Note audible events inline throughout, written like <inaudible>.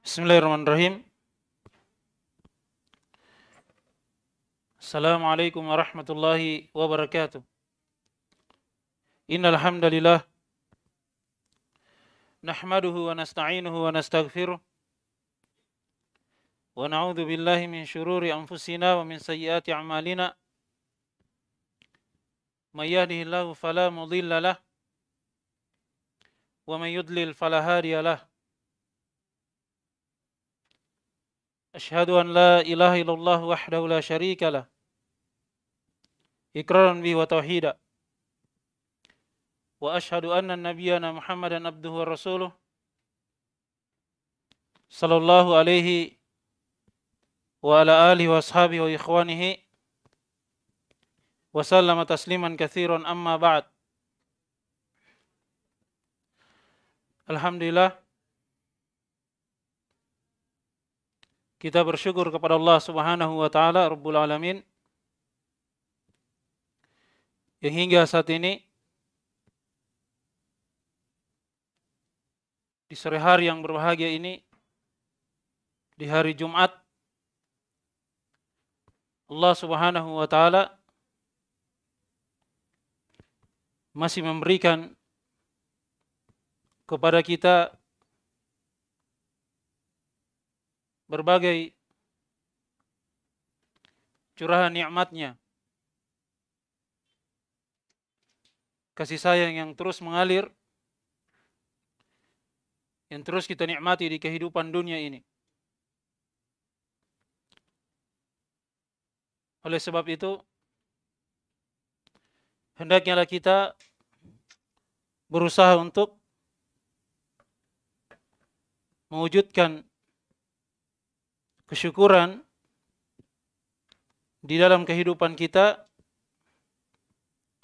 Bismillahirrahmanirrahim. Assalamualaikum warahmatullahi wabarakatuh. Innal hamdalillah nahmaduhu wa nasta'inuhu wa nastaghfiruh wa na'udzu billahi min shururi anfusina wa min sayyiati a'malina. May yahdihillahu fala mudilla lah wa may yudlil fala hadiya lah. أشهد أن لا إله إلا الله وحده لا شريك له إقرارا به وتوحيدا وأشهد أن نبينا محمدا عبده ورسوله صلى الله عليه وعلى آله وأصحابه وإخوانه وسلم تسليما كثيرا أما بعد الحمد لله Kita bersyukur kepada Allah Subhanahu wa taala Rabbul Alamin yang hingga saat ini di sore hari yang berbahagia ini di hari Jumat Allah Subhanahu wa taala masih memberikan kepada kita berbagai curahan nikmatnya. Kasih sayang yang terus mengalir, yang terus kita nikmati di kehidupan dunia ini. Oleh sebab itu, hendaknya kita berusaha untuk mewujudkan kesyukuran di dalam kehidupan kita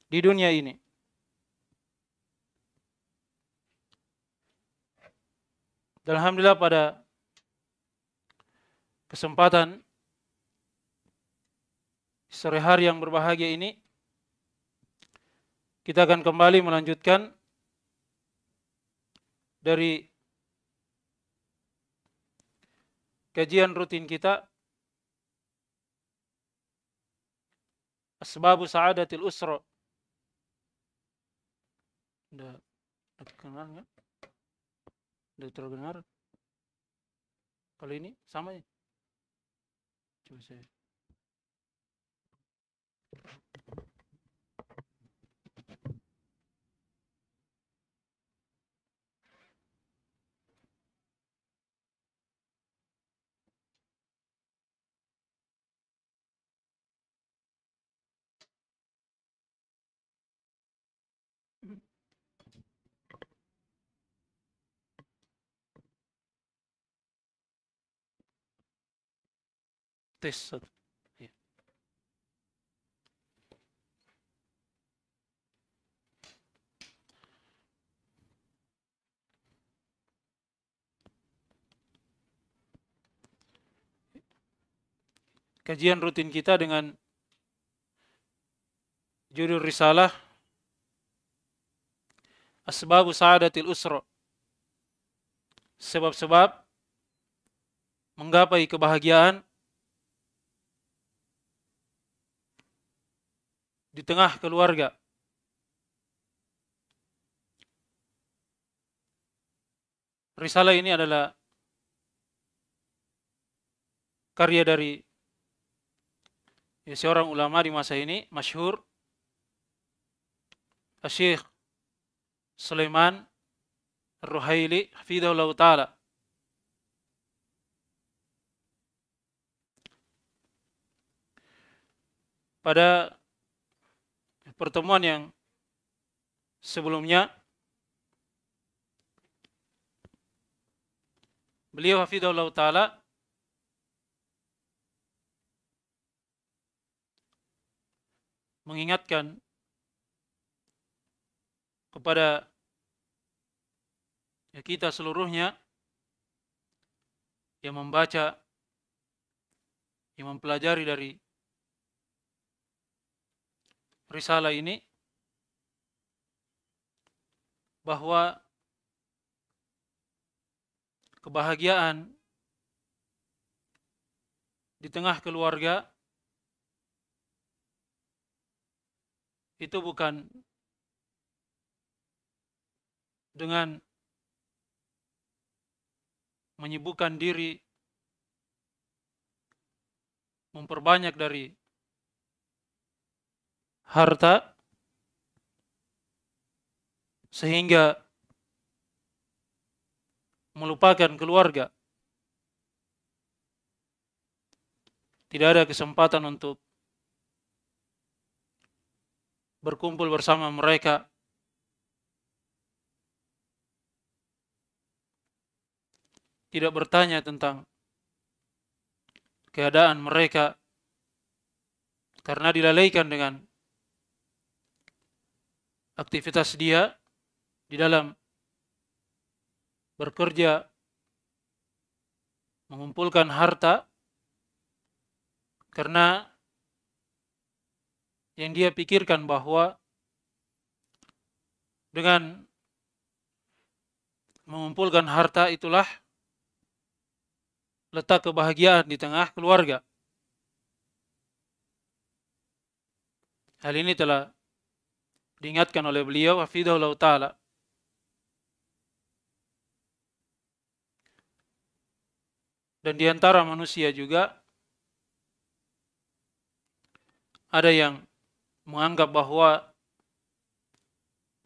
di dunia ini. Dan Alhamdulillah pada kesempatan sore hari yang berbahagia ini kita akan kembali melanjutkan dari kajian rutin kita Asbabu Sa'adatil Usra. Udah terdengar enggak? Udah terdengar? Kalau ini sama ya? Coba saya. Tes satu. Ya. Kajian rutin kita dengan judul risalah Asbabu Sa'adatil Usra. Sebab-sebab menggapai kebahagiaan di tengah keluarga. Risalah ini adalah karya dari ya, seorang ulama di masa ini, masyhur, Syekh Sulaiman Ruhaili, hafidhahullah ta'ala. Pada pertemuan yang sebelumnya. Beliau hafizahullah taala mengingatkan kepada ya kita seluruhnya yang membaca yang mempelajari dari risalah ini bahwa kebahagiaan di tengah keluarga itu bukan dengan menyibukkan diri memperbanyak dari harta sehingga melupakan keluarga. Tidak ada kesempatan untuk berkumpul bersama mereka. Tidak bertanya tentang keadaan mereka karena dilalaikan dengan aktivitas dia di dalam bekerja mengumpulkan harta karena yang dia pikirkan bahwa dengan mengumpulkan harta itulah letak kebahagiaan di tengah keluarga. Hal ini telah diingatkan oleh beliau hafizahullah taala Dan di antara manusia juga ada yang menganggap bahwa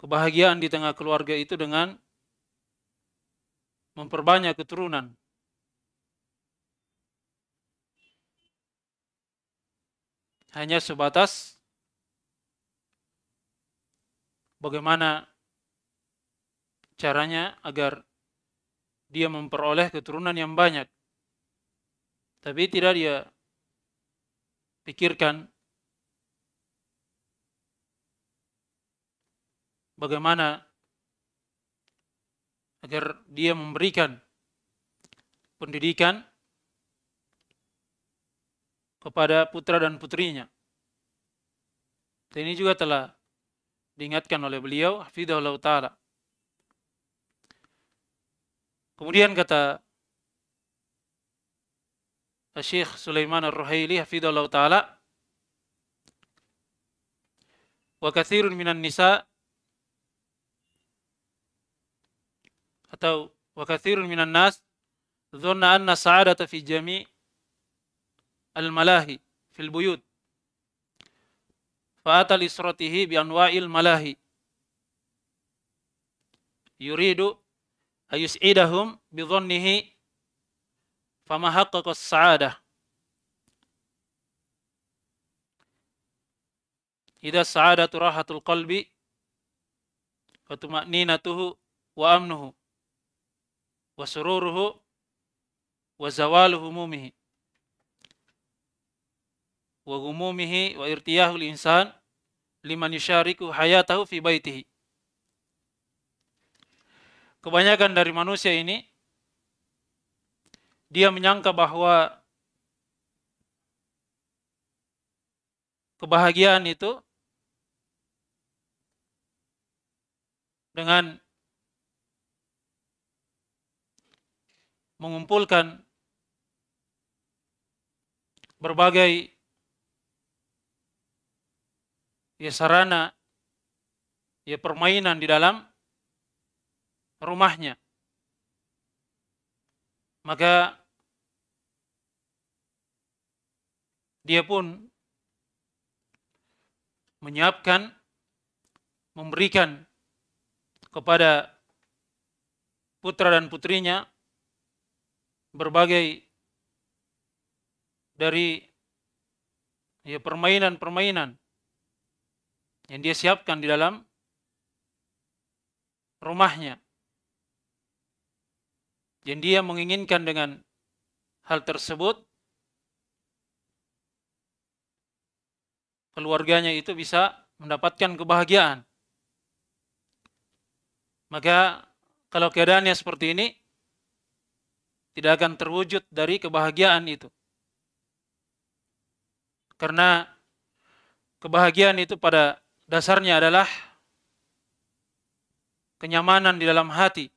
kebahagiaan di tengah keluarga itu dengan memperbanyak keturunan. Hanya sebatas bagaimana caranya agar dia memperoleh keturunan yang banyak. Tapi tidak dia pikirkan bagaimana agar dia memberikan pendidikan kepada putra dan putrinya. Dan ini juga telah diingatkan oleh beliau, Hafidhullah Ta'ala. Kemudian kata Syekh Sulaiman Ar-Ruhaili hafizallahu taala wa katsirun minan nisa atau wa katsirun minan nas dhanna anna sa'adata fi jami' al-malahi fil buyut fa'ata lisratihi bi anwa'il malahi. Yuridu ayus'idahum bi dhannihi fama haqqaqa sa'adah Ida sa'adatu rahatul qalbi wa tuma'ninatuhu wa amnuhu wa sururuhu wa zawalu humumihi wa humumihi wa irtiyahul insan liman yushariku hayatahu fi baitihi. Kebanyakan dari manusia ini dia menyangka bahwa kebahagiaan itu dengan mengumpulkan berbagai ya sarana ya permainan di dalam rumahnya. Maka dia pun menyiapkan, memberikan kepada putra dan putrinya berbagai dari ya permainan-permainan yang dia siapkan di dalam rumahnya. Yang dia menginginkan dengan hal tersebut keluarganya itu bisa mendapatkan kebahagiaan. Maka kalau keadaannya seperti ini, tidak akan terwujud dari kebahagiaan itu. Karena kebahagiaan itu pada dasarnya adalah kenyamanan di dalam hati,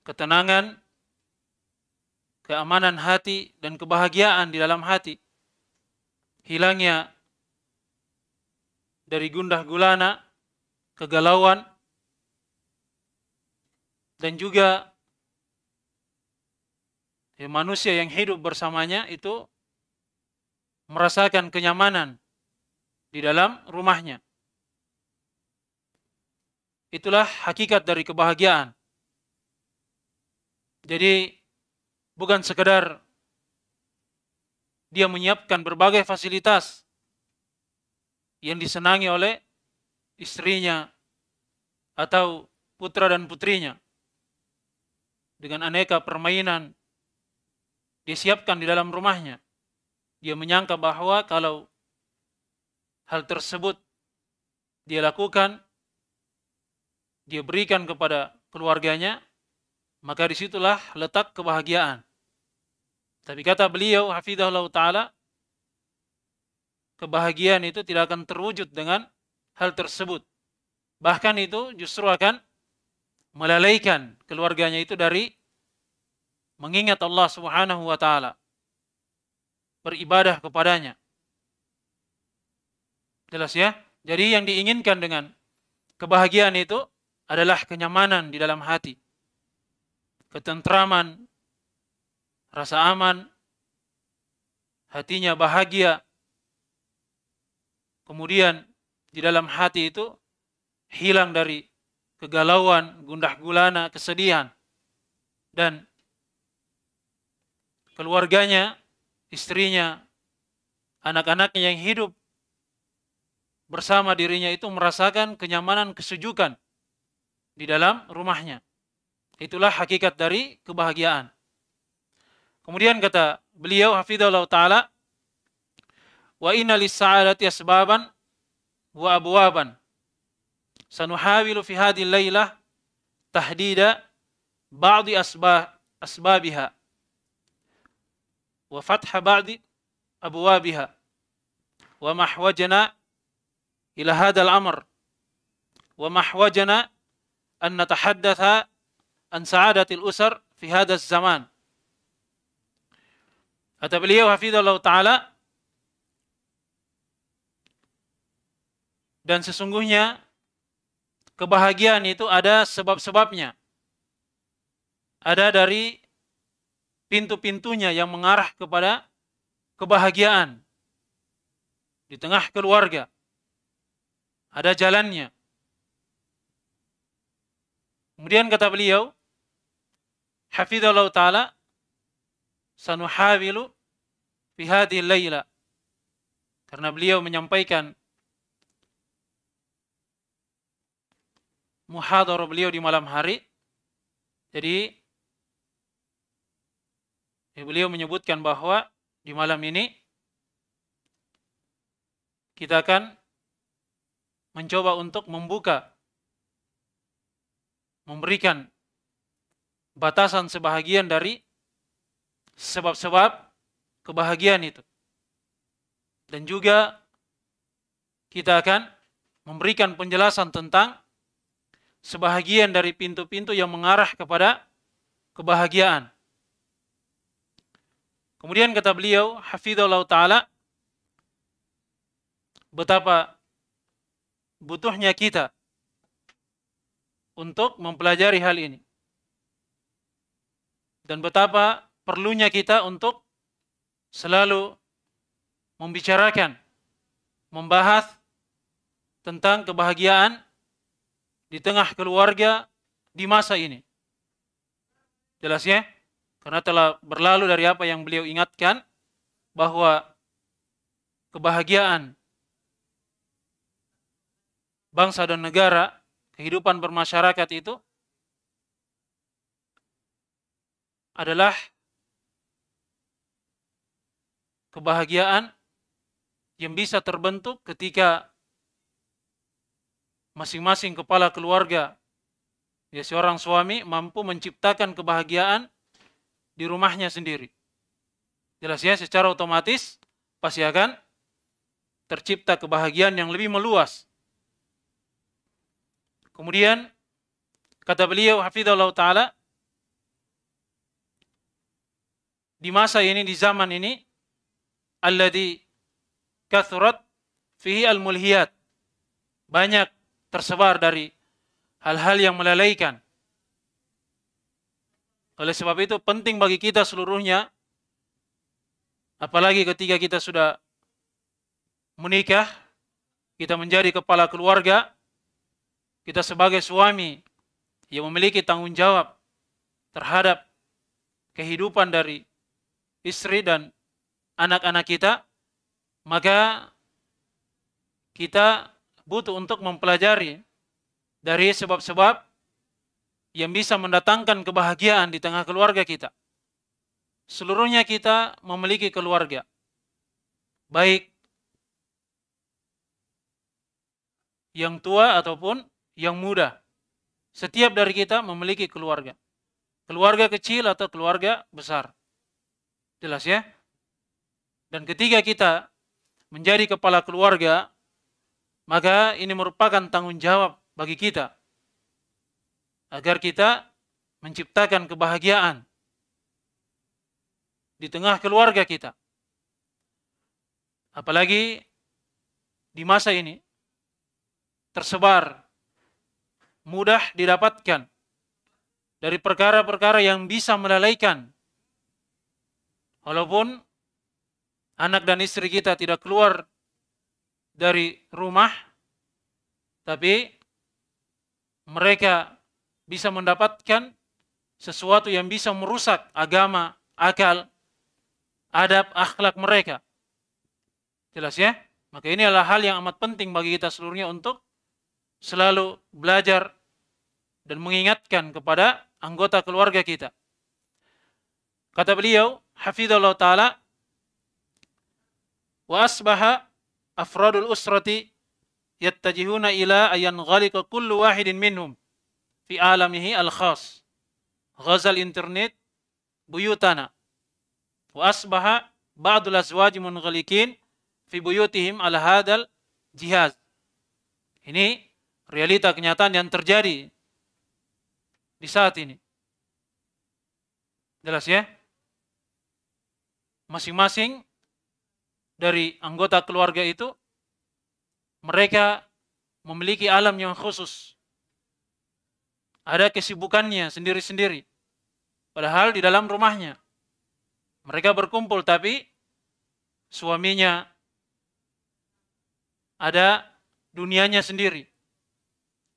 ketenangan, keamanan hati dan kebahagiaan di dalam hati. Hilangnya dari gundah gulana, kegalauan, dan juga ya, manusia yang hidup bersamanya itu merasakan kenyamanan di dalam rumahnya. Itulah hakikat dari kebahagiaan. Jadi bukan sekedar dia menyiapkan berbagai fasilitas yang disenangi oleh istrinya atau putra dan putrinya dengan aneka permainan disiapkan di dalam rumahnya. Dia menyangka bahwa kalau hal tersebut dia lakukan, dia berikan kepada keluarganya, maka di situlah letak kebahagiaan. Tapi kata beliau, hafidahullah ta'ala, kebahagiaan itu tidak akan terwujud dengan hal tersebut. Bahkan itu justru akan melalaikan keluarganya itu dari mengingat Allah Subhanahu wa taala. Beribadah kepadanya. Jelas ya? Jadi yang diinginkan dengan kebahagiaan itu adalah kenyamanan di dalam hati. Ketentraman, rasa aman, hatinya bahagia. Kemudian di dalam hati itu hilang dari kegalauan, gundah gulana, kesedihan. Dan keluarganya, istrinya, anak-anaknya yang hidup bersama dirinya itu merasakan kenyamanan, kesejukan di dalam rumahnya. Itulah hakikat dari kebahagiaan. Kemudian kata beliau hafizallahu taala wa inna lis-sa'adati asbaban wa abwaban. Sanuhawilu fi hadhihi al-lailah tahdida ba'di asbah asbabiha wa fatha ba'di abwabiha wa mahwajana ila hadha al-amr wa mahwajana أن نتحدث عن سعادة الأسر في هذا الزمان Kata beliau hafizallahu taala dan sesungguhnya kebahagiaan itu ada sebab-sebabnya. Ada dari pintu-pintunya yang mengarah kepada kebahagiaan di tengah keluarga. Ada jalannya. Kemudian kata beliau, Hafizallahu taala sanuhawilu fi laila. Karena beliau menyampaikan muhadharah beliau di malam hari. Jadi beliau menyebutkan bahwa di malam ini kita akan mencoba untuk membuka memberikan batasan sebahagian dari sebab-sebab kebahagiaan itu. Dan juga kita akan memberikan penjelasan tentang sebahagian dari pintu-pintu yang mengarah kepada kebahagiaan. Kemudian kata beliau, hafizallahu taala, betapa butuhnya kita untuk mempelajari hal ini. Dan betapa perlunya kita untuk selalu membicarakan, membahas tentang kebahagiaan di tengah keluarga di masa ini. Jelas ya? Karena telah berlalu dari apa yang beliau ingatkan bahwa kebahagiaan bangsa dan negara kehidupan bermasyarakat itu adalah kebahagiaan yang bisa terbentuk ketika masing-masing kepala keluarga ya seorang suami mampu menciptakan kebahagiaan di rumahnya sendiri. Jelas ya secara otomatis pasti akan tercipta kebahagiaan yang lebih meluas Kemudian kata beliau hafizallahu taala di masa ini, di zaman ini, alladhi kathurat fihi al-mulhiyat. Banyak tersebar dari hal-hal yang melalaikan. Oleh sebab itu penting bagi kita seluruhnya, apalagi ketika kita sudah menikah, kita menjadi kepala keluarga, kita sebagai suami yang memiliki tanggung jawab terhadap kehidupan dari istri dan anak-anak kita, maka kita butuh untuk mempelajari dari sebab-sebab yang bisa mendatangkan kebahagiaan di tengah keluarga kita. Seluruhnya kita memiliki keluarga. Baik yang tua ataupun yang muda. Setiap dari kita memiliki keluarga. Keluarga kecil atau keluarga besar. Jelas ya? Dan ketika kita menjadi kepala keluarga, maka ini merupakan tanggung jawab bagi kita agar kita menciptakan kebahagiaan di tengah keluarga kita. Apalagi di masa ini tersebar mudah didapatkan dari perkara-perkara yang bisa melalaikan. Walaupun anak dan istri kita tidak keluar dari rumah, tapi mereka bisa mendapatkan sesuatu yang bisa merusak agama, akal, adab, akhlak mereka. Jelas ya? Maka ini adalah hal yang amat penting bagi kita seluruhnya untuk selalu belajar dan mengingatkan kepada anggota keluarga kita. Kata beliau, hafizallahu taala, wa asbaha afradul usrati yattajihuna ila ayan ghalika kullu wahidin minhum fi alamihi al khas ghazal internet buyutana wa asbaha ba'dul azwaj munghalikin fi buyutihim ala hadal jihaz ini realita kenyataan yang terjadi di saat ini jelas ya masing-masing dari anggota keluarga itu mereka memiliki alam yang khusus. Ada kesibukannya sendiri-sendiri. Padahal di dalam rumahnya. Mereka berkumpul tapi suaminya ada dunianya sendiri.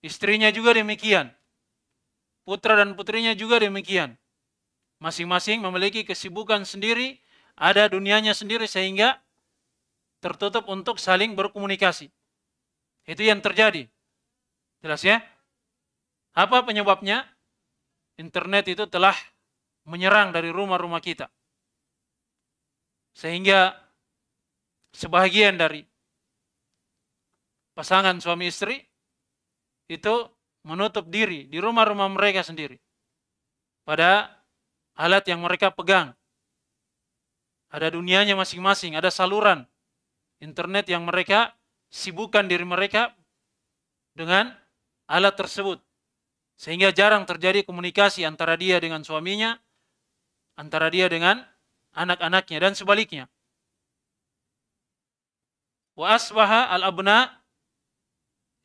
Istrinya juga demikian. Putra dan putrinya juga demikian. Masing-masing memiliki kesibukan sendiri, ada dunianya sendiri sehingga tertutup untuk saling berkomunikasi. Itu yang terjadi. Jelas ya? Apa penyebabnya? Internet itu telah menyerang dari rumah-rumah kita. Sehingga sebagian dari pasangan suami istri itu menutup diri di rumah-rumah mereka sendiri. Pada alat yang mereka pegang. Ada dunianya masing-masing, ada saluran internet yang mereka sibukkan diri mereka dengan alat tersebut. Sehingga jarang terjadi komunikasi antara dia dengan suaminya, antara dia dengan anak-anaknya dan sebaliknya. Wa asbaha al-abna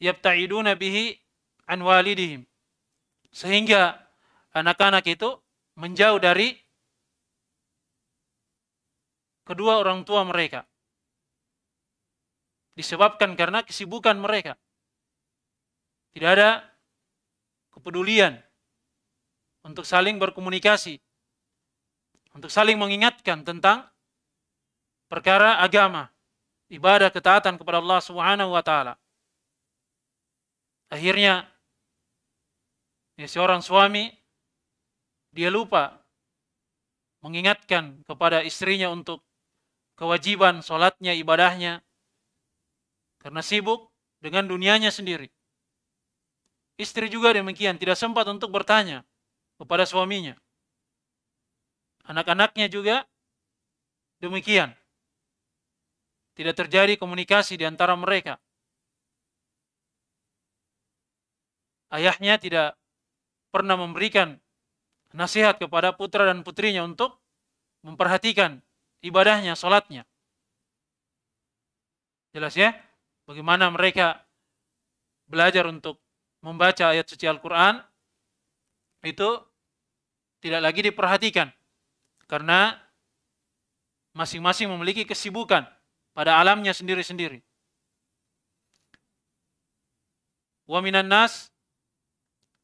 yabta'iduna bihi an walidihim. Sehingga anak-anak itu menjauh dari kedua orang tua mereka disebabkan karena kesibukan mereka. Tidak ada kepedulian untuk saling berkomunikasi, untuk saling mengingatkan tentang perkara agama, ibadah ketaatan kepada Allah Subhanahu wa taala. Akhirnya ya seorang suami dia lupa mengingatkan kepada istrinya untuk kewajiban sholatnya, ibadahnya, karena sibuk dengan dunianya sendiri. Istri juga demikian, tidak sempat untuk bertanya kepada suaminya. Anak-anaknya juga demikian. Tidak terjadi komunikasi di antara mereka. Ayahnya tidak pernah memberikan nasihat kepada putra dan putrinya untuk memperhatikan ibadahnya, sholatnya. Jelas ya? Bagaimana mereka belajar untuk membaca ayat suci Al-Quran itu tidak lagi diperhatikan. Karena masing-masing memiliki kesibukan pada alamnya sendiri-sendiri. Wa minan nas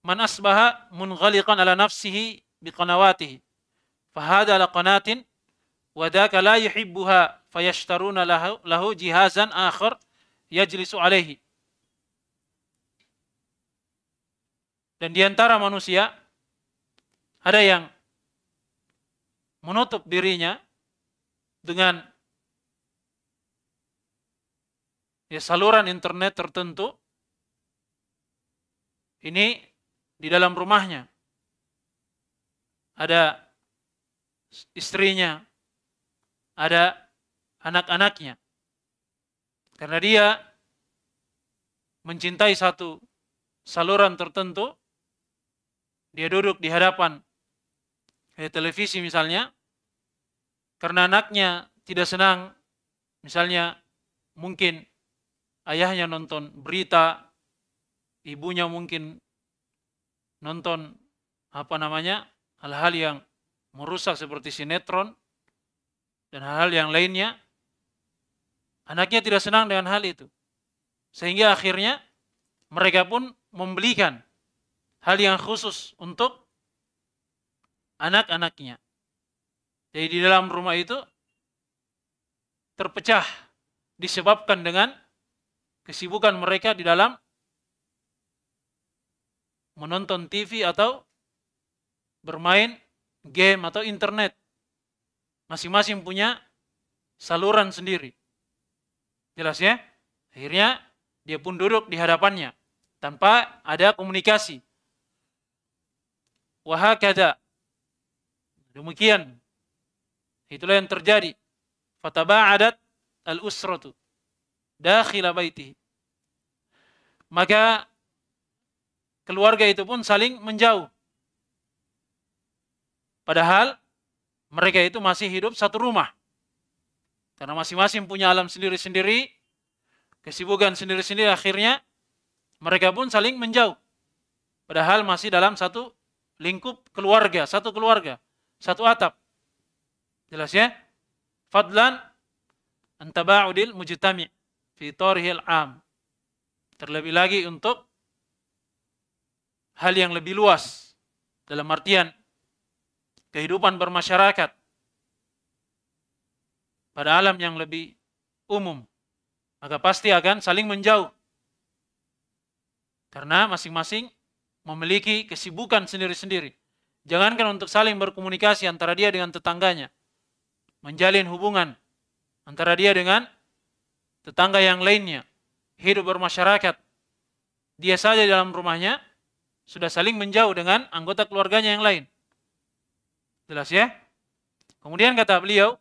man asbaha munghaliqan ala nafsihi biqanawatihi. Fahada ala qanatin wa dhaka la yuhibbuha fayashtaruna lahu, lahu jihazan akhar yajlisu alaihi. Dan di antara manusia ada yang menutup dirinya dengan ya, saluran internet tertentu ini di dalam rumahnya. Ada istrinya. Ada anak-anaknya. Karena dia mencintai satu saluran tertentu dia duduk di hadapan televisi misalnya, karena anaknya tidak senang, misalnya mungkin ayahnya nonton berita, ibunya mungkin nonton apa namanya hal-hal yang merusak seperti sinetron dan hal-hal yang lainnya, anaknya tidak senang dengan hal itu. Sehingga akhirnya mereka pun membelikan hal yang khusus untuk anak-anaknya. Jadi di dalam rumah itu terpecah disebabkan dengan kesibukan mereka di dalam menonton TV atau bermain game atau internet. Masing-masing punya saluran sendiri. Jelas ya? Akhirnya dia pun duduk di hadapannya tanpa ada komunikasi. Wahakada Demikian. Itulah yang terjadi. Fataba'adat al-usratu dakhila baitihi. Maka keluarga itu pun saling menjauh. Padahal mereka itu masih hidup satu rumah. Karena masing-masing punya alam sendiri-sendiri, kesibukan sendiri-sendiri akhirnya mereka pun saling menjauh. Padahal masih dalam satu lingkup keluarga, satu keluarga satu atap. Jelas ya? Fadlan antaba'udil mujtami' fi tarihil am. Terlebih lagi untuk hal yang lebih luas dalam artian kehidupan bermasyarakat pada alam yang lebih umum maka pasti akan saling menjauh karena masing-masing memiliki kesibukan sendiri-sendiri Jangankan untuk saling berkomunikasi antara dia dengan tetangganya. Menjalin hubungan antara dia dengan tetangga yang lainnya. Hidup bermasyarakat. Dia saja dalam rumahnya sudah saling menjauh dengan anggota keluarganya yang lain. Jelas ya? Kemudian kata beliau,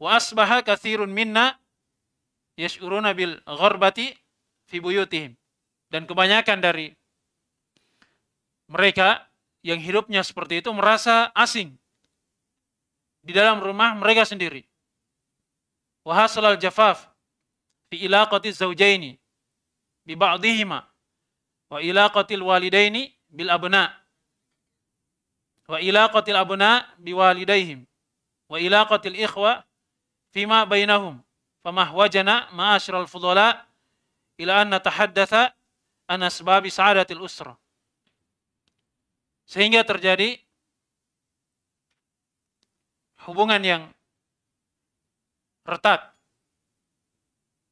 wa asbaha kathirun minna yash'uruna bil gharbati fi buyutihim. Dan kebanyakan dari mereka yang hidupnya seperti itu merasa asing di dalam rumah mereka sendiri. Wahasal al-jafaf fi ilaqati zawjaini bi ba'dihima wa ilaqati al-walidaini bil abna. Wa ilaqati al-abna bi walidayhim wa ilaqati al-ikhwa fima bainahum. Famahwajana ma'asyiral fudala ila an natahaddatha an asbabi sa'adatil usra. Sehingga terjadi hubungan yang retak.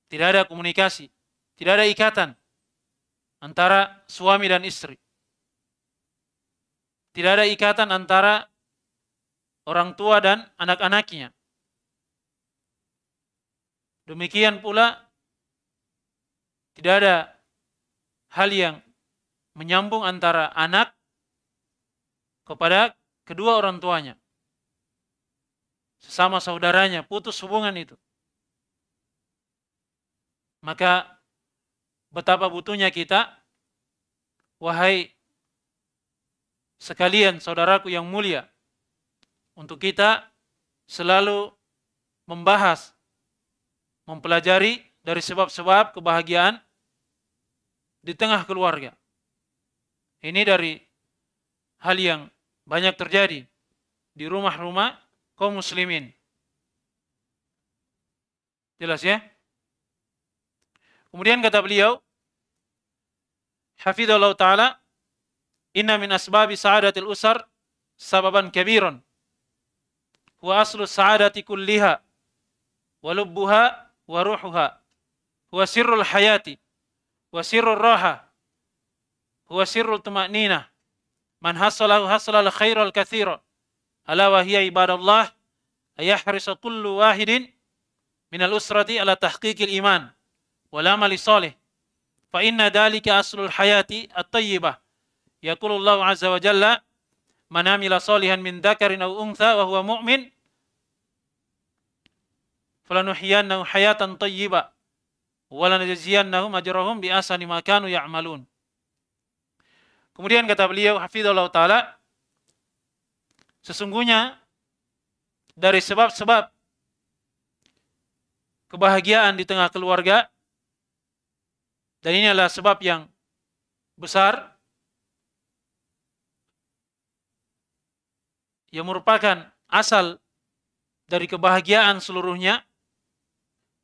Tidak ada komunikasi, tidak ada ikatan antara suami dan istri. Tidak ada ikatan antara orang tua dan anak-anaknya. Demikian pula tidak ada hal yang menyambung antara anak kepada kedua orang tuanya. Sesama saudaranya, putus hubungan itu. Maka betapa butuhnya kita, wahai sekalian saudaraku yang mulia, untuk kita selalu membahas, mempelajari dari sebab-sebab kebahagiaan di tengah keluarga. Ini dari hal yang banyak terjadi di rumah-rumah kaum muslimin. Jelas ya? Kemudian kata beliau, Hafidhullah Ta'ala, Inna min asbabi sa'adatil usar sababan kabiran. Wa aslu sa'adati kulliha. Wa lubbuha wa ruhuha. Wa sirrul hayati. Wa sirrul raha. Wa sirrul tuma'nina. Man hasalahu hasalal khairal kathira. Ala wa hiya ibadallah. Ayahrisa kullu wahidin minal usrati ala tahqiqil iman. Wal amali salih. Fa inna dalika aslul hayati at-tayyibah. Yaqulu Allah azza wa jalla man amila salihan min dzakarin aw untha wa huwa mu'min falanuhyiyannahu hayatan tayyibah wa lanajziyannahum ajrahum bi ahsani ma kanu ya'malun. Kemudian kata beliau hafizallahu taala sesungguhnya dari sebab-sebab kebahagiaan di tengah keluarga dan ini adalah sebab yang besar yang merupakan asal dari kebahagiaan seluruhnya,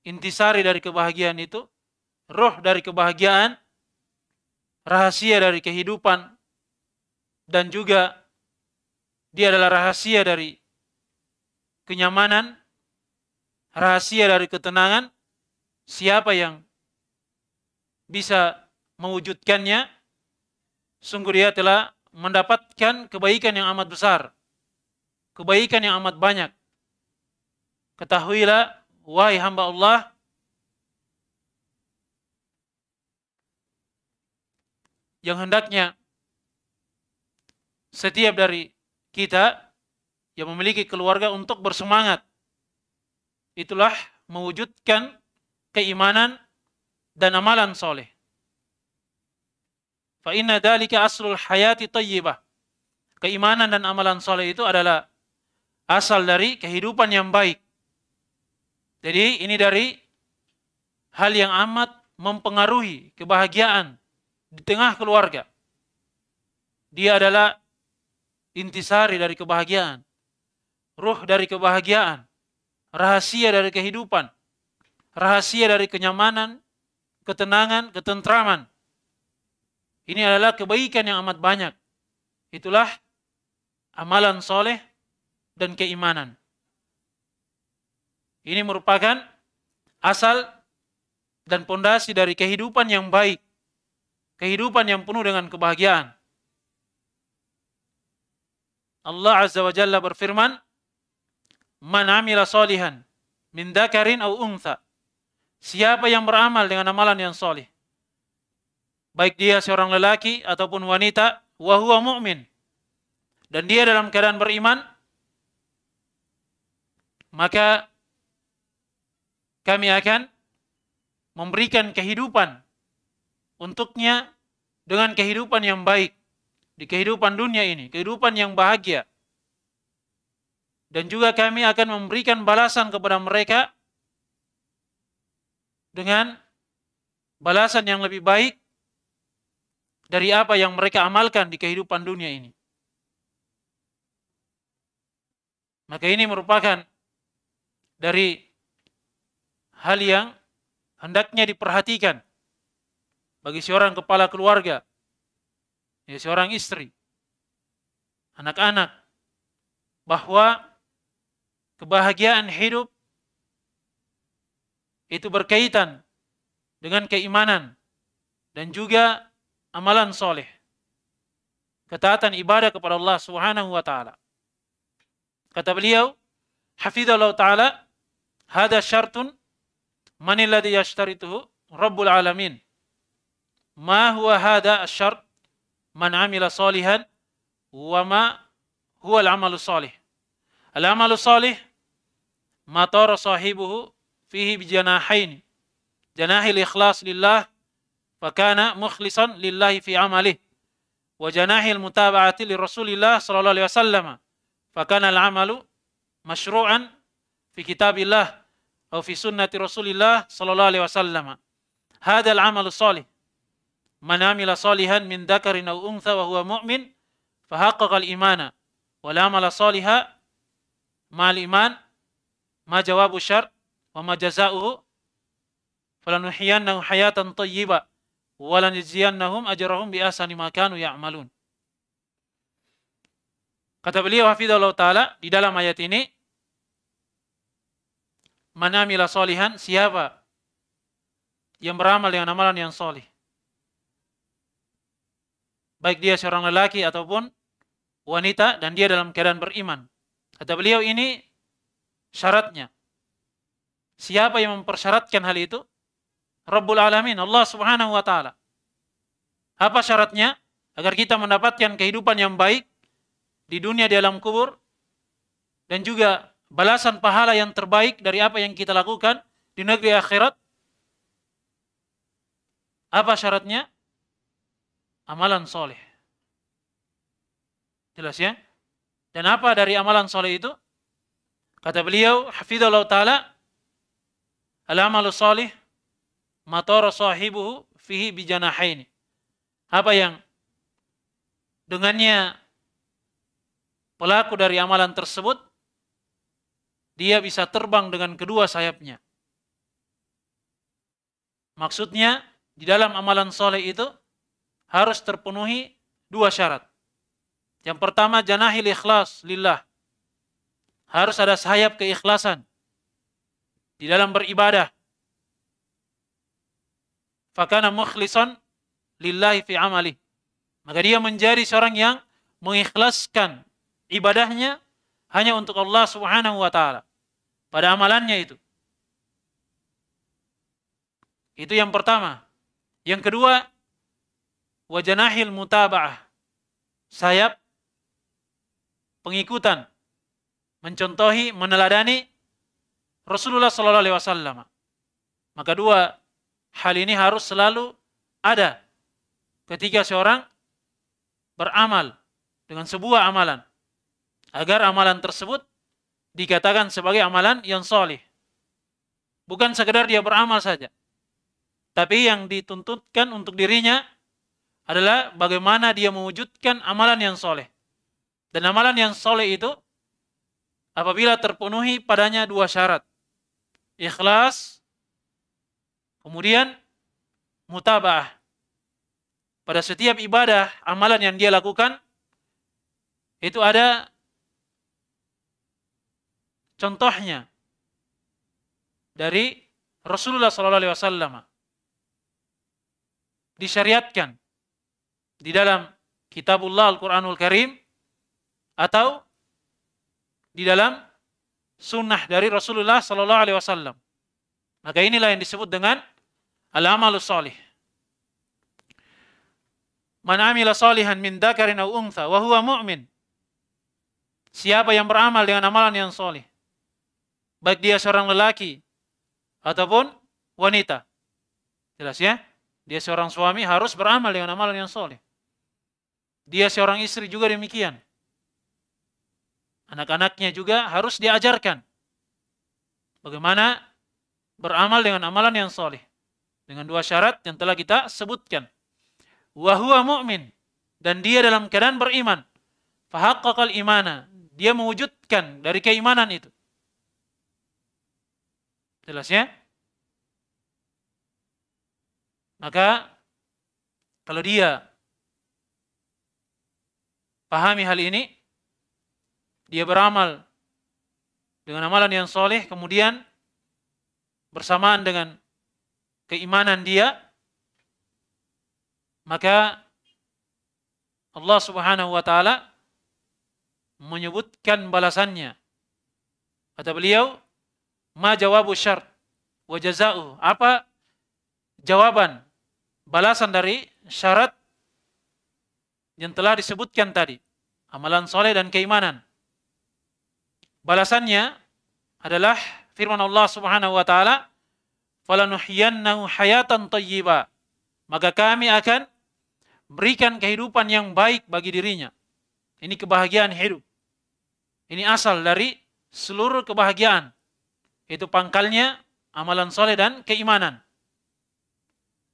intisari dari kebahagiaan itu, roh dari kebahagiaan, rahasia dari kehidupan, dan juga dia adalah rahasia dari kenyamanan, rahasia dari ketenangan. Siapa yang bisa mewujudkannya, sungguh dia telah mendapatkan kebaikan yang amat besar. Kebaikan yang amat banyak. Ketahuilah, wahai hamba Allah, yang hendaknya setiap dari kita yang memiliki keluarga untuk bersemangat. Itulah mewujudkan keimanan dan amalan soleh. Fa inna dalika aslul hayati tayyibah. Keimanan dan amalan soleh itu adalah asal dari kehidupan yang baik. Jadi ini dari hal yang amat mempengaruhi kebahagiaan di tengah keluarga. Dia adalah intisari dari kebahagiaan. Ruh dari kebahagiaan. Rahasia dari kehidupan. Rahasia dari kenyamanan, ketenangan, ketentraman. Ini adalah kebaikan yang amat banyak. Itulah amalan soleh dan keimanan. Ini merupakan asal dan pondasi dari kehidupan yang baik. Kehidupan yang penuh dengan kebahagiaan. Allah Azza wa Jalla berfirman, Man amila solihan min dakarin au untha Siapa yang beramal dengan amalan yang soleh, baik dia seorang lelaki ataupun wanita, wahwa mu'min, dan dia dalam keadaan beriman, maka kami akan memberikan kehidupan untuknya dengan kehidupan yang baik di kehidupan dunia ini, kehidupan yang bahagia. Dan juga kami akan memberikan balasan kepada mereka dengan balasan yang lebih baik dari apa yang mereka amalkan di kehidupan dunia ini. Maka ini merupakan dari hal yang hendaknya diperhatikan bagi seorang kepala keluarga, ya seorang istri, anak-anak, bahwa kebahagiaan hidup itu berkaitan dengan keimanan dan juga amalan soleh. Ketaatan ibadah kepada Allah Subhanahu wa taala. Kata beliau, hafizallahu taala, "Hada syartun man yashtarituhu Rabbul alamin." Ma huwa hada asyart man amila salihan wa ma huwa al-amalu salih. Al-amalu salih ma tara sahibuhu fihi bijanahain janahil ikhlas lillah fakana mukhlisan lillahi fi amalih wa janahil mutaba'ati li rasulillah sallallahu alaihi wasallam fakana al-amalu masyru'an fi kitabillah atau fi sunnati Rasulillah sallallahu alaihi wasallam. Hada al-amalu salih. Man amila salihan min dzakarin aw untha wa huwa mu'min fahaqqaqa al-imana wal amala saliha ma'al iman ma jawabu syar wa ma jazaohu falanuhyiyannahu hayatan thayyibah wa ajrahum bi ahsani ma kanu ya'malun. Kata beliau hafizallahu taala di dalam ayat ini manamila solihan siapa yang beramal dengan amalan yang solih. Baik dia seorang lelaki ataupun wanita dan dia dalam keadaan beriman. Kata beliau ini syaratnya. Siapa yang mempersyaratkan hal itu? Rabbul Alamin, Allah Subhanahu wa taala. Apa syaratnya? Agar kita mendapatkan kehidupan yang baik di dunia di alam kubur dan juga balasan pahala yang terbaik dari apa yang kita lakukan di negeri akhirat. Apa syaratnya? Amalan soleh. Jelas ya? Dan apa dari amalan soleh itu? Kata beliau, Hafidhullah Ta'ala, Al-amalu soleh, matara sahibuhu fihi bijanahaini. Apa yang dengannya pelaku dari amalan tersebut, dia bisa terbang dengan kedua sayapnya. Maksudnya, di dalam amalan soleh itu harus terpenuhi dua syarat. Yang pertama, janahil ikhlas lillah. Harus ada sayap keikhlasan di dalam beribadah. Fakana mukhlison lillahi fi amali. Maka dia menjadi seorang yang mengikhlaskan ibadahnya hanya untuk Allah Subhanahu wa taala. Pada amalannya itu. Itu yang pertama. Yang kedua, wajanahil mutaba'ah. Sayap pengikutan mencontohi, meneladani Rasulullah sallallahu alaihi wasallam. Maka dua hal ini harus selalu ada ketika seorang beramal dengan sebuah amalan agar amalan tersebut dikatakan sebagai amalan yang soleh. Bukan sekedar dia beramal saja. Tapi yang dituntutkan untuk dirinya adalah bagaimana dia mewujudkan amalan yang soleh. Dan amalan yang soleh itu apabila terpenuhi padanya dua syarat. Ikhlas, kemudian mutabah. Pada setiap ibadah, amalan yang dia lakukan, itu ada contohnya dari Rasulullah sallallahu alaihi wasallam disyariatkan di dalam kitabullah Al-Qur'anul Karim atau di dalam sunnah dari Rasulullah sallallahu alaihi wasallam. Maka inilah yang disebut dengan al-amalus salih. Man amila salihan min dzakarin aw untha wa huwa mu'min. Siapa yang beramal dengan amalan yang soleh baik dia seorang lelaki ataupun wanita. Jelas ya? Dia seorang suami harus beramal dengan amalan yang soleh. Dia seorang istri juga demikian. Anak-anaknya juga harus diajarkan bagaimana beramal dengan amalan yang soleh. Dengan dua syarat yang telah kita sebutkan. Wahuwa mu'min. Dan dia dalam keadaan beriman. Fahaqqaqal imana. Dia mewujudkan dari keimanan itu. Jelas ya? Maka kalau dia pahami hal ini, dia beramal dengan amalan yang soleh, kemudian bersamaan dengan keimanan dia, maka Allah Subhanahu wa taala menyebutkan balasannya. Kata beliau, Ma jawabu syar wa jaza'u. Apa jawaban balasan dari syarat yang telah disebutkan tadi. Amalan soleh dan keimanan. Balasannya adalah firman Allah Subhanahu wa taala, "Falanuhyiyannahu hayatan thayyiba." Maka kami akan berikan kehidupan yang baik bagi dirinya. Ini kebahagiaan hidup. Ini asal dari seluruh kebahagiaan. Itu pangkalnya amalan soleh dan keimanan.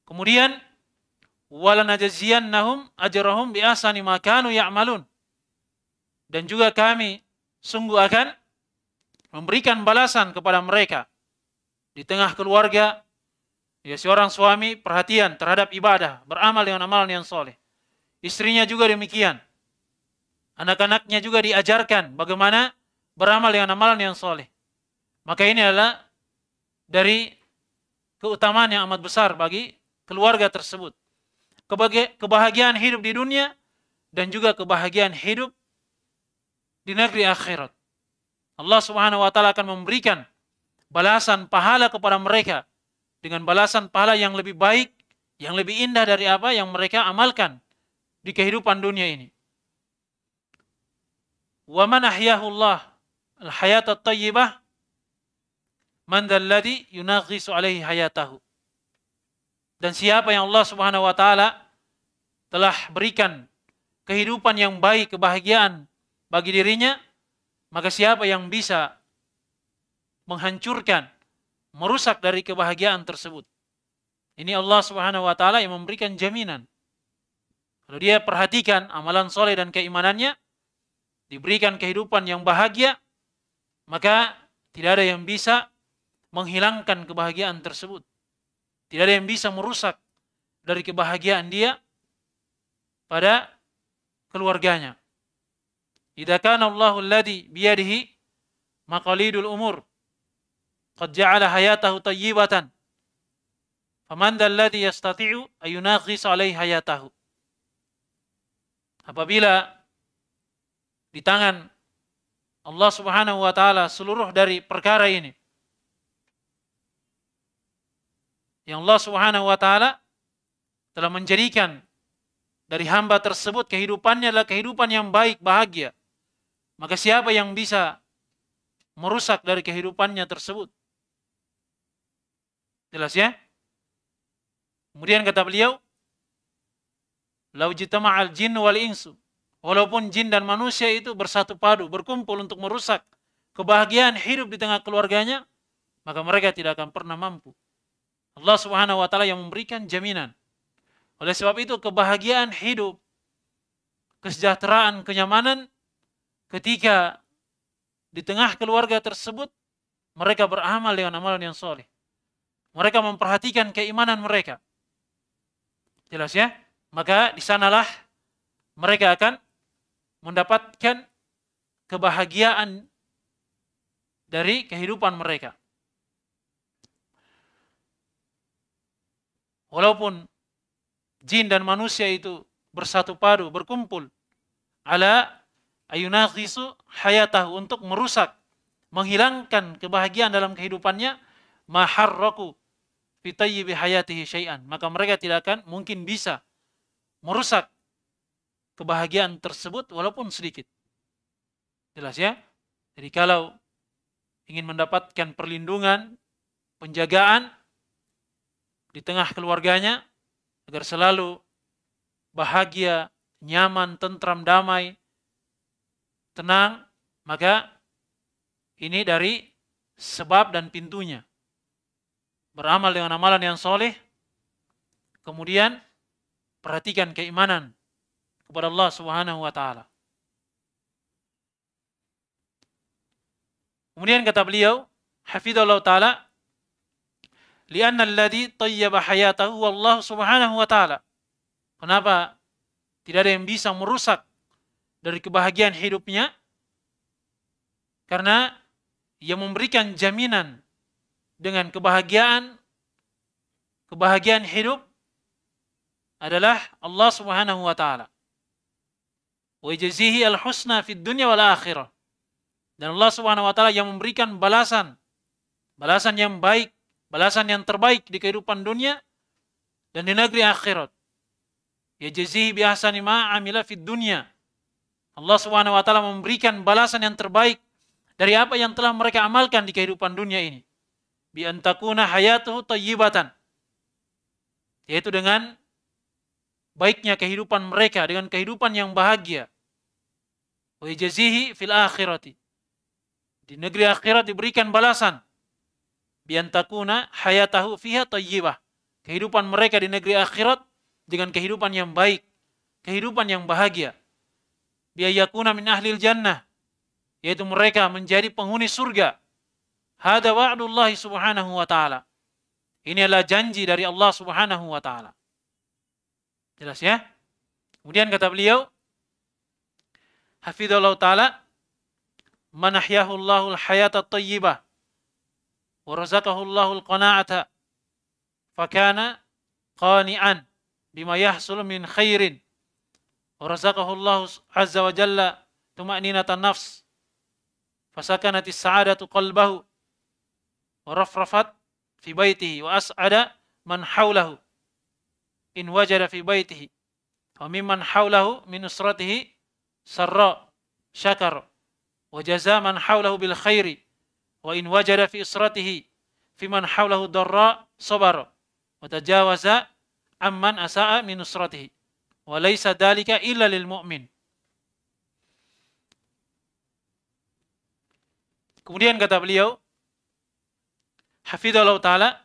Kemudian wala najziyannahum ajrahum bi ahsani ma kanu ya'malun. Dan juga kami sungguh akan memberikan balasan kepada mereka di tengah keluarga ya seorang suami perhatian terhadap ibadah, beramal dengan amalan yang soleh. Istrinya juga demikian. Anak-anaknya juga diajarkan bagaimana beramal dengan amalan yang soleh. Maka ini adalah dari keutamaan yang amat besar bagi keluarga tersebut. Kebahagiaan hidup di dunia dan juga kebahagiaan hidup di negeri akhirat. Allah Subhanahu wa taala akan memberikan balasan pahala kepada mereka dengan balasan pahala yang lebih baik, yang lebih indah dari apa yang mereka amalkan di kehidupan dunia ini. Wa man ahyahu Allah al-hayat at-tayyibah man yunaghisu alaihi hayatahu. Dan siapa yang Allah Subhanahu wa taala telah berikan kehidupan yang baik, kebahagiaan bagi dirinya, maka siapa yang bisa menghancurkan, merusak dari kebahagiaan tersebut? Ini Allah Subhanahu wa taala yang memberikan jaminan. Kalau dia perhatikan amalan soleh dan keimanannya, diberikan kehidupan yang bahagia, maka tidak ada yang bisa menghilangkan kebahagiaan tersebut. Tidak ada yang bisa merusak dari kebahagiaan dia pada keluarganya. Idza kana Allahu alladhi biyadihi maqalidul umur qad ja'ala hayatahu tayyibatan faman alladhi yastati'u ayunaghis alaihi hayatahu apabila di tangan Allah Subhanahu wa taala seluruh dari perkara ini yang Allah Subhanahu wa taala telah menjadikan dari hamba tersebut kehidupannya adalah kehidupan yang baik, bahagia. Maka siapa yang bisa merusak dari kehidupannya tersebut? Jelas ya? Kemudian kata beliau, Lau jitama'al jin wal insu. Walaupun jin dan manusia itu bersatu padu, berkumpul untuk merusak kebahagiaan hidup di tengah keluarganya, maka mereka tidak akan pernah mampu. Allah Subhanahu wa taala yang memberikan jaminan. Oleh sebab itu kebahagiaan hidup, kesejahteraan, kenyamanan ketika di tengah keluarga tersebut mereka beramal dengan amalan yang soleh. Mereka memperhatikan keimanan mereka. Jelas ya? Maka di sanalah mereka akan mendapatkan kebahagiaan dari kehidupan mereka. Walaupun jin dan manusia itu bersatu padu, berkumpul ala ayunaghisu hayatahu untuk merusak, menghilangkan kebahagiaan dalam kehidupannya, maharraku fi tayyibi hayatihi syai'an. Maka mereka tidak akan mungkin bisa merusak kebahagiaan tersebut walaupun sedikit. Jelas ya? Jadi kalau ingin mendapatkan perlindungan, penjagaan, di tengah keluarganya agar selalu bahagia, nyaman, tentram, damai, tenang, maka ini dari sebab dan pintunya. Beramal dengan amalan yang soleh, kemudian perhatikan keimanan kepada Allah Subhanahu wa taala. Kemudian kata beliau, hafizallahu taala, Lianna alladhi tayyaba hayatahu Allah subhanahu wa ta'ala. Kenapa? Tidak ada yang bisa merusak dari kebahagiaan hidupnya. Karena ia memberikan jaminan dengan kebahagiaan kebahagiaan hidup adalah Allah Subhanahu wa taala. Wa al-husna fid dunya wal akhirah. Dan Allah Subhanahu wa taala yang memberikan balasan balasan yang baik balasan yang terbaik di kehidupan dunia dan di negeri akhirat. Ya jazihi bi ahsani ma amila fid dunya. Allah Subhanahu wa taala memberikan balasan yang terbaik dari apa yang telah mereka amalkan di kehidupan dunia ini. Bi antakuna hayatuhu tayyibatan. Yaitu dengan baiknya kehidupan mereka dengan kehidupan yang bahagia. Wa fil akhirati di negeri akhirat diberikan balasan biantakuna hayatahu fiha tayyibah kehidupan mereka di negeri akhirat dengan kehidupan yang baik kehidupan yang bahagia biayakuna min ahlil jannah yaitu mereka menjadi penghuni surga. Hada wa'dullah subhanahu wa ta'ala. Ini adalah janji dari Allah subhanahu wa ta'ala. Jelas ya? Kemudian kata beliau hafidhullah ta'ala man ahyahu Allahul hayata tayyibah wa razaqahu Allahul qana'ata fakana qani'an bima yahsul min khairin ورزقه الله عز وجل طمأنينة النفس. فسكنت السعادة قلبه ورفرفت في بيته وأسعد من حوله. إن وجد في بيته وممن حوله من أسرته سراء شكر وجزا من حوله بالخير. وإن وجد في أسرته في من حوله ضراء صبر وتجاوز عمن أساء من أسرته. Walaysa dalika illa lil mu'min. Kemudian kata beliau, Hafidhullah Ta'ala,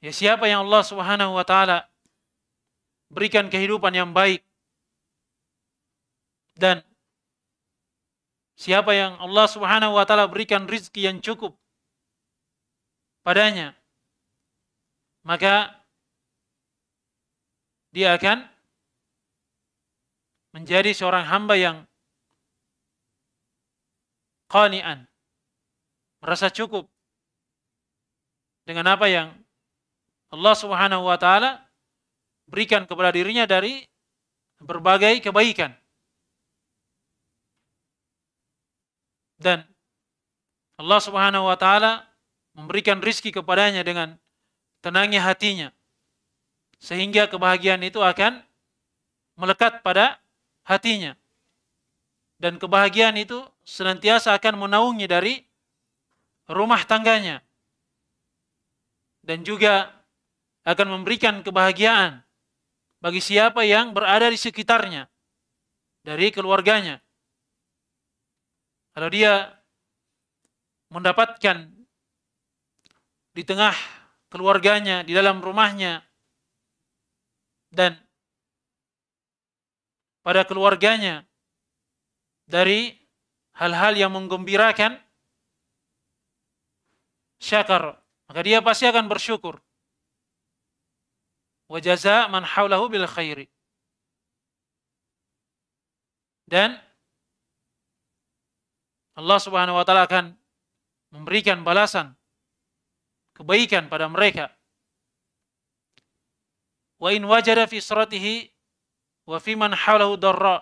Ya siapa yang Allah Subhanahu wa taala berikan kehidupan yang baik dan siapa yang Allah Subhanahu wa taala berikan rizki yang cukup padanya maka dia akan menjadi seorang hamba yang qani'an merasa cukup dengan apa yang Allah Subhanahu wa taala berikan kepada dirinya dari berbagai kebaikan. dan Allah Subhanahu wa taala memberikan rizki kepadanya dengan tenangnya hatinya. Sehingga kebahagiaan itu akan melekat pada hatinya. Dan kebahagiaan itu senantiasa akan menaungi dari rumah tangganya. Dan juga akan memberikan kebahagiaan bagi siapa yang berada di sekitarnya dari keluarganya. Kalau dia mendapatkan di tengah keluarganya, di dalam rumahnya, dan pada keluarganya dari hal-hal yang menggembirakan, syakar, maka dia pasti akan bersyukur. Wajaza man haulahu bil khairi. Dan Allah Subhanahu wa taala akan memberikan balasan kebaikan pada mereka. Wa in wajada fi suratihi wa fi man hawlahu darra.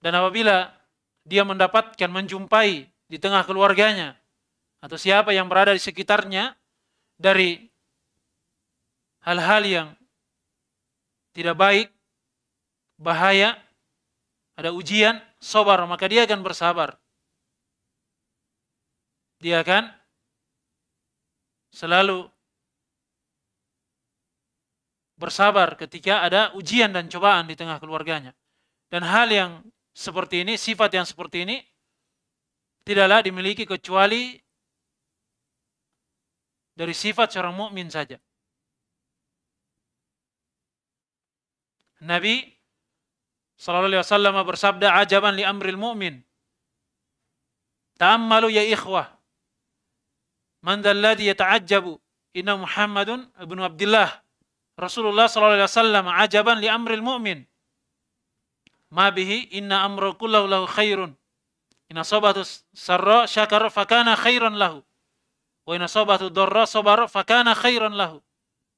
Dan apabila dia mendapatkan menjumpai di tengah keluarganya atau siapa yang berada di sekitarnya dari hal-hal yang tidak baik, bahaya, ada ujian, sobar, maka dia akan bersabar. Dia akan selalu bersabar ketika ada ujian dan cobaan di tengah keluarganya. Dan hal yang seperti ini, sifat yang seperti ini, tidaklah dimiliki kecuali dari sifat seorang mukmin saja. Nabi sallallahu alaihi wasallam bersabda ajaban li amril mu'min. Ta'ammalu ya ikhwah. Man dalladhi yata'ajjabu inna Muhammadun ibnu Abdullah. Rasulullah sallallahu alaihi wasallam ajaban li amril mu'min. Ma bihi inna amru kullahu lahu khairun. Inna sabatu sarra syakar fakana khairan lahu. Wa inna sabatu darra sabar fakana khairan lahu.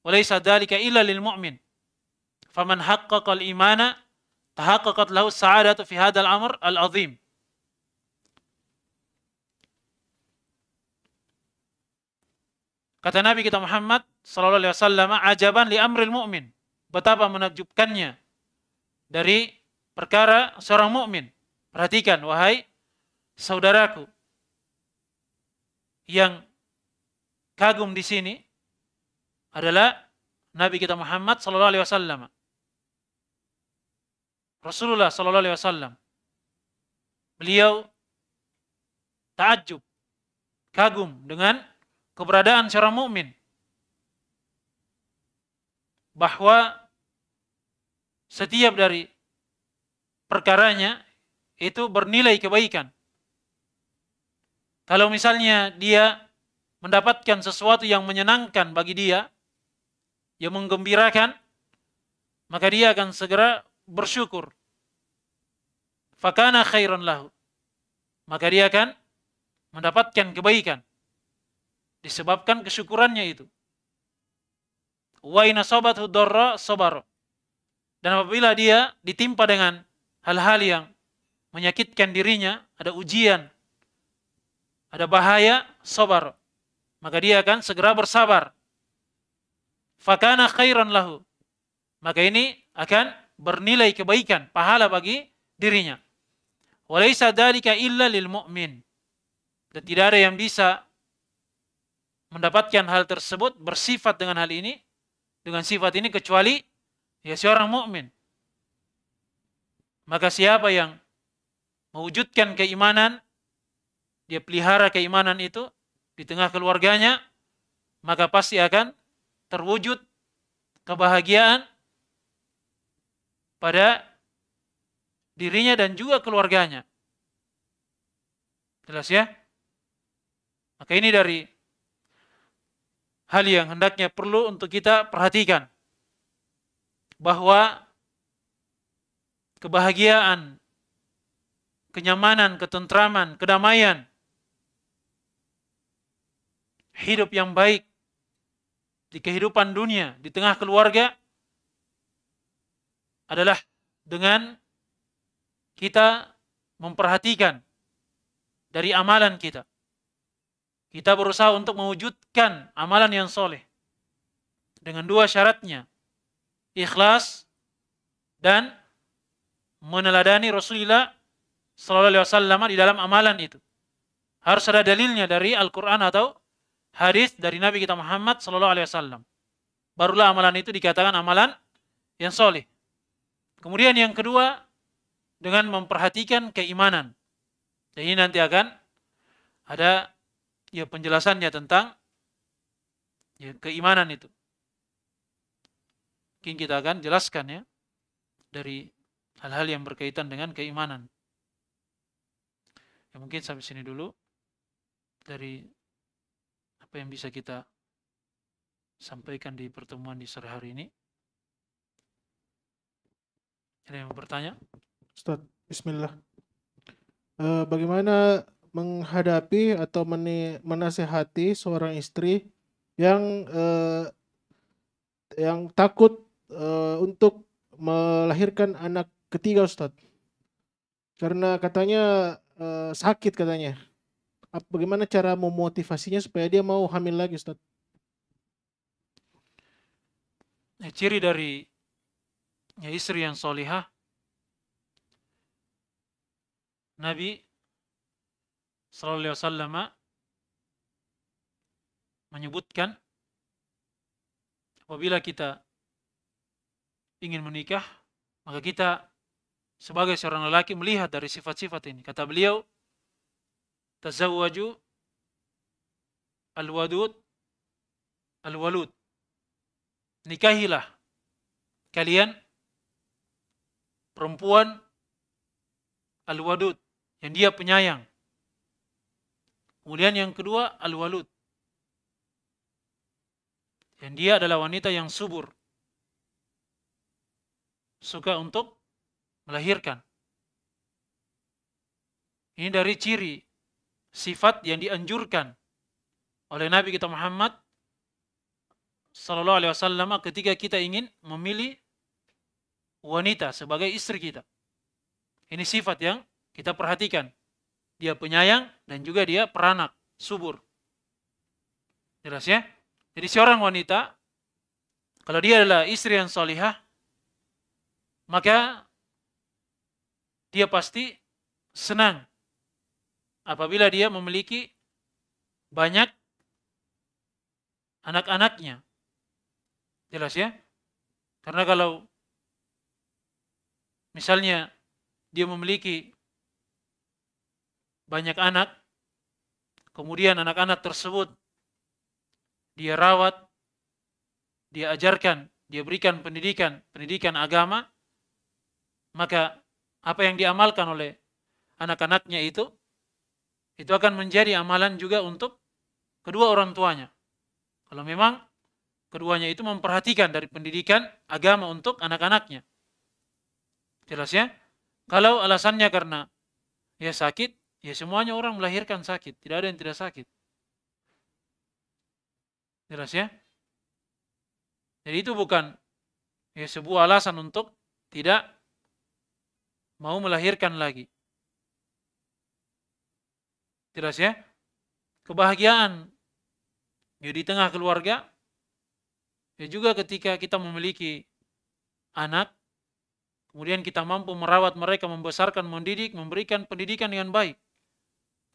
Walaysa dhalika illa lil mu'min. Faman haqqaqa al-imana tahaqqaqat lahu sa'adatu fi hadzal amr al-azim. Kata Nabi kita Muhammad sallallahu alaihi wasallam, ajaban li amril mu'min. Betapa menakjubkannya dari perkara seorang mukmin. Perhatikan wahai saudaraku yang kagum di sini adalah Nabi kita Muhammad sallallahu alaihi wasallam. Rasulullah sallallahu alaihi wasallam. Beliau takjub, kagum dengan keberadaan seorang mukmin. Bahwa setiap dari perkaranya itu bernilai kebaikan. Kalau misalnya dia mendapatkan sesuatu yang menyenangkan bagi dia, yang menggembirakan, maka dia akan segera bersyukur. Fakana khairan lahu. Maka dia akan mendapatkan kebaikan. Disebabkan kesyukurannya itu. Wa ina sobathu dorra sobar. Dan apabila dia ditimpa dengan hal-hal yang menyakitkan dirinya, ada ujian, ada bahaya, sobar. Maka dia akan segera bersabar. Fakana khairan lahu. Maka ini akan bernilai kebaikan, pahala bagi dirinya. Walaysa dalika illa lil mu'min. Dan tidak ada yang bisa mendapatkan hal tersebut bersifat dengan hal ini dengan sifat ini kecuali ya seorang mukmin. Maka siapa yang mewujudkan keimanan dia pelihara keimanan itu di tengah keluarganya maka pasti akan terwujud kebahagiaan pada dirinya dan juga keluarganya. Jelas ya? Maka ini dari hal yang hendaknya perlu untuk kita perhatikan. Bahwa kebahagiaan, kenyamanan, ketentraman, kedamaian, hidup yang baik di kehidupan dunia, di tengah keluarga, adalah dengan kita memperhatikan dari amalan kita. Kita berusaha untuk mewujudkan amalan yang soleh. Dengan dua syaratnya. Ikhlas dan meneladani Rasulullah Sallallahu Alaihi Wasallam di dalam amalan itu. Harus ada dalilnya dari Al-Quran atau hadis dari Nabi kita Muhammad Sallallahu Alaihi Wasallam. Barulah amalan itu dikatakan amalan yang soleh. Kemudian yang kedua dengan memperhatikan keimanan. Jadi nanti akan ada ya penjelasannya tentang ya, keimanan itu. Mungkin kita akan jelaskan ya dari hal-hal yang berkaitan dengan keimanan. Ya mungkin sampai sini dulu dari apa yang bisa kita sampaikan di pertemuan di sore hari ini. Ada yang mau bertanya? Ustaz, Bismillah. Uh, bagaimana menghadapi atau menasehati seorang istri yang uh, yang takut uh, untuk melahirkan anak ketiga Ustaz. Karena katanya uh, sakit katanya. Bagaimana cara memotivasinya supaya dia mau hamil lagi Ustaz? Ya, ciri dari ya, istri yang solihah Nabi Sallallahu Alaihi Wasallam menyebutkan apabila kita ingin menikah maka kita sebagai seorang lelaki melihat dari sifat-sifat ini. Kata beliau tazawwaju al-wadud al-walud. Nikahilah kalian perempuan al-wadud yang dia penyayang Kemudian yang kedua al-walud. Dan dia adalah wanita yang subur. Suka untuk melahirkan. Ini dari ciri sifat yang dianjurkan oleh Nabi kita Muhammad sallallahu alaihi wasallam ketika kita ingin memilih wanita sebagai istri kita. Ini sifat yang kita perhatikan dia penyayang, dan juga dia peranak, subur. Jelas ya? Jadi seorang wanita, kalau dia adalah istri yang solihah, maka dia pasti senang apabila dia memiliki banyak anak-anaknya. Jelas ya? Karena kalau misalnya dia memiliki banyak anak, kemudian anak-anak tersebut dia rawat, dia ajarkan, dia berikan pendidikan, pendidikan agama, maka apa yang diamalkan oleh anak-anaknya itu, itu akan menjadi amalan juga untuk kedua orang tuanya. Kalau memang keduanya itu memperhatikan dari pendidikan agama untuk anak-anaknya. Jelas ya? Kalau alasannya karena ya sakit, ya semuanya orang melahirkan sakit. Tidak ada yang tidak sakit. Jelas ya? Jadi itu bukan ya sebuah alasan untuk tidak mau melahirkan lagi. Jelas ya? Kebahagiaan ya di tengah keluarga ya juga ketika kita memiliki anak kemudian kita mampu merawat mereka, membesarkan, mendidik, memberikan pendidikan dengan baik.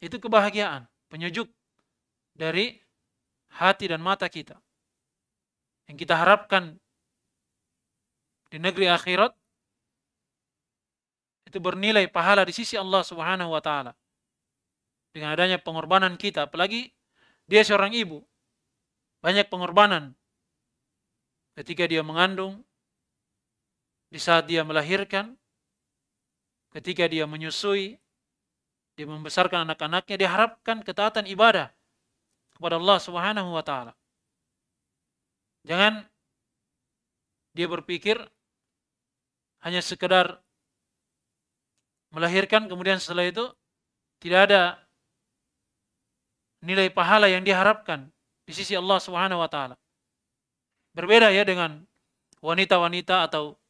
Itu kebahagiaan, penyejuk dari hati dan mata kita. Yang kita harapkan di negeri akhirat itu bernilai pahala di sisi Allah Subhanahu wa taala. Dengan adanya pengorbanan kita, apalagi dia seorang ibu. Banyak pengorbanan ketika dia mengandung, di saat dia melahirkan, ketika dia menyusui, dia membesarkan anak-anaknya, diharapkan ketaatan ibadah kepada Allah Subhanahu wa taala. Jangan dia berpikir hanya sekedar melahirkan kemudian setelah itu tidak ada nilai pahala yang diharapkan di sisi Allah Subhanahu wa taala. Berbeda ya dengan wanita-wanita atau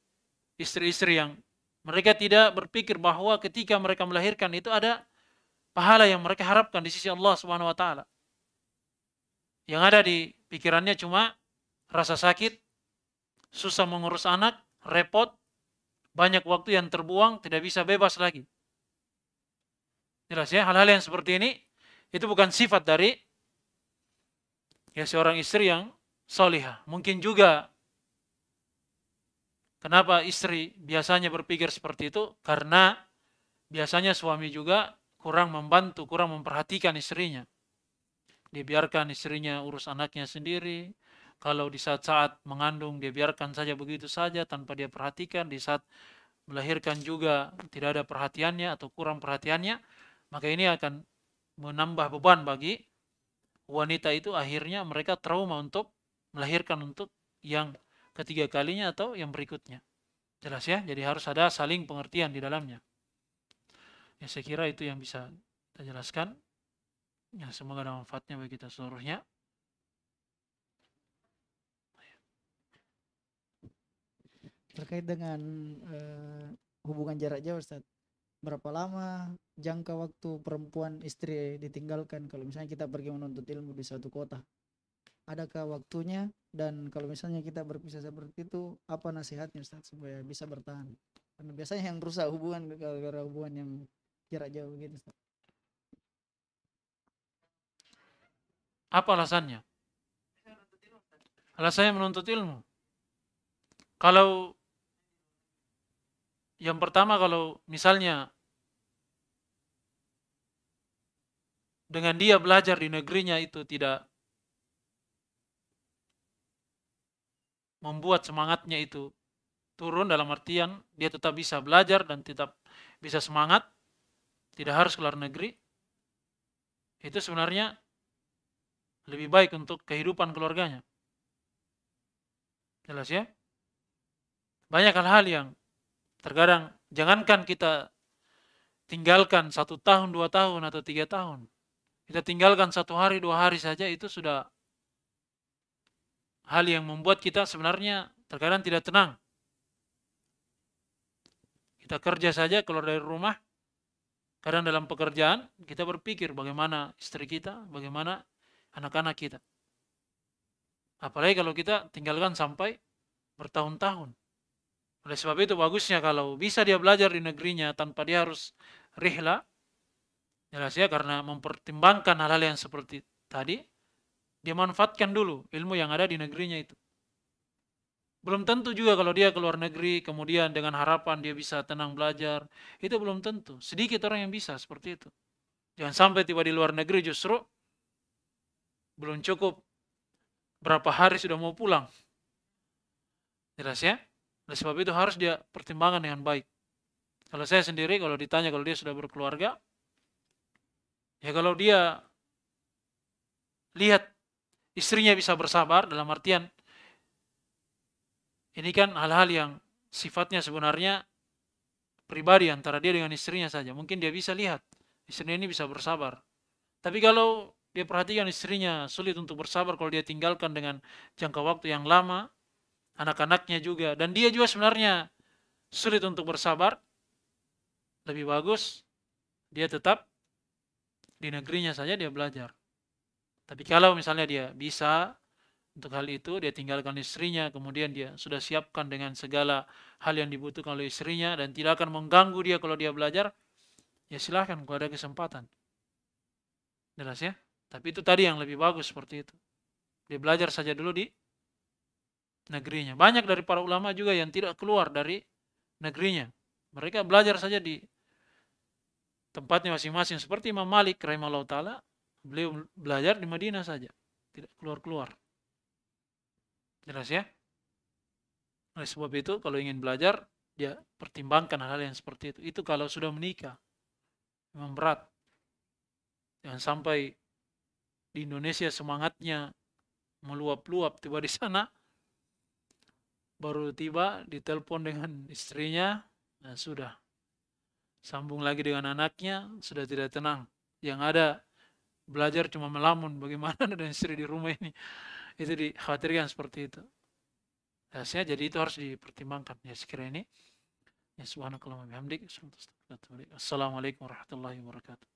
istri-istri yang mereka tidak berpikir bahwa ketika mereka melahirkan itu ada pahala yang mereka harapkan di sisi Allah Subhanahu wa taala. Yang ada di pikirannya cuma rasa sakit, susah mengurus anak, repot, banyak waktu yang terbuang, tidak bisa bebas lagi. Jelas ya, hal-hal yang seperti ini itu bukan sifat dari ya seorang istri yang solihah. Mungkin juga Kenapa istri biasanya berpikir seperti itu? Karena biasanya suami juga kurang membantu, kurang memperhatikan istrinya. Dia biarkan istrinya urus anaknya sendiri. Kalau di saat-saat mengandung dia biarkan saja begitu saja tanpa dia perhatikan. Di saat melahirkan juga tidak ada perhatiannya atau kurang perhatiannya. Maka ini akan menambah beban bagi wanita itu akhirnya mereka trauma untuk melahirkan untuk yang ketiga kalinya atau yang berikutnya. Jelas ya? Jadi harus ada saling pengertian di dalamnya. Ya saya kira itu yang bisa kita jelaskan. Ya semoga ada manfaatnya bagi kita seluruhnya. Terkait dengan uh, hubungan jarak jauh Ustaz. Berapa lama jangka waktu perempuan istri ditinggalkan kalau misalnya kita pergi menuntut ilmu di satu kota? adakah waktunya dan kalau misalnya kita berpisah seperti itu apa nasihatnya Ustaz supaya bisa bertahan karena biasanya yang rusak hubungan gara-gara hubungan yang jarak jauh gitu. Apa alasannya? Alasannya menuntut ilmu. Kalau yang pertama kalau misalnya dengan dia belajar di negerinya itu tidak membuat semangatnya itu turun dalam artian dia tetap bisa belajar dan tetap bisa semangat, tidak harus keluar negeri, itu sebenarnya lebih baik untuk kehidupan keluarganya. Jelas ya? Banyak hal-hal yang terkadang jangankan kita tinggalkan satu tahun, dua tahun, atau tiga tahun. Kita tinggalkan satu hari, dua hari saja itu sudah hal yang membuat kita sebenarnya terkadang tidak tenang. Kita kerja saja keluar dari rumah, kadang dalam pekerjaan kita berpikir bagaimana istri kita, bagaimana anak-anak kita. Apalagi kalau kita tinggalkan sampai bertahun-tahun. Oleh sebab itu bagusnya kalau bisa dia belajar di negerinya tanpa dia harus rihla, jelas ya karena mempertimbangkan hal-hal yang seperti tadi, dia manfaatkan dulu ilmu yang ada di negerinya itu. Belum tentu juga kalau dia ke luar negeri, kemudian dengan harapan dia bisa tenang belajar. Itu belum tentu. Sedikit orang yang bisa seperti itu. Jangan sampai tiba di luar negeri justru belum cukup berapa hari sudah mau pulang. Jelas ya? Oleh sebab itu harus dia pertimbangkan dengan baik. Kalau saya sendiri, kalau ditanya kalau dia sudah berkeluarga, ya kalau dia lihat istrinya bisa bersabar dalam artian ini kan hal-hal yang sifatnya sebenarnya pribadi antara dia dengan istrinya saja. Mungkin dia bisa lihat istrinya ini bisa bersabar. Tapi kalau dia perhatikan istrinya sulit untuk bersabar kalau dia tinggalkan dengan jangka waktu yang lama, anak-anaknya juga, dan dia juga sebenarnya sulit untuk bersabar, lebih bagus dia tetap di negerinya saja dia belajar. Tapi kalau misalnya dia bisa untuk hal itu dia tinggalkan istrinya, kemudian dia sudah siapkan dengan segala hal yang dibutuhkan oleh istrinya dan tidak akan mengganggu dia kalau dia belajar, ya silahkan kalau ada kesempatan. Jelas ya? Tapi itu tadi yang lebih bagus seperti itu. Dia belajar saja dulu di negerinya. Banyak dari para ulama juga yang tidak keluar dari negerinya. Mereka belajar saja di tempatnya masing-masing. Seperti Imam Malik rahimahullah ta'ala, beliau belajar di Madinah saja. Tidak keluar-keluar. Jelas ya? Oleh sebab itu kalau ingin belajar, dia pertimbangkan hal-hal yang seperti itu. Itu kalau sudah menikah. Memang berat. Jangan sampai di Indonesia semangatnya meluap-luap tiba di sana baru tiba ditelepon dengan istrinya nah sudah sambung lagi dengan anaknya sudah tidak tenang yang ada belajar cuma melamun bagaimana <laughs> dan istri di rumah ini itu dikhawatirkan seperti itu. Ya, jadi itu harus dipertimbangkan. Ya sekira ini. Ya subhanakallah bihamdik. Assalamualaikum warahmatullahi wabarakatuh.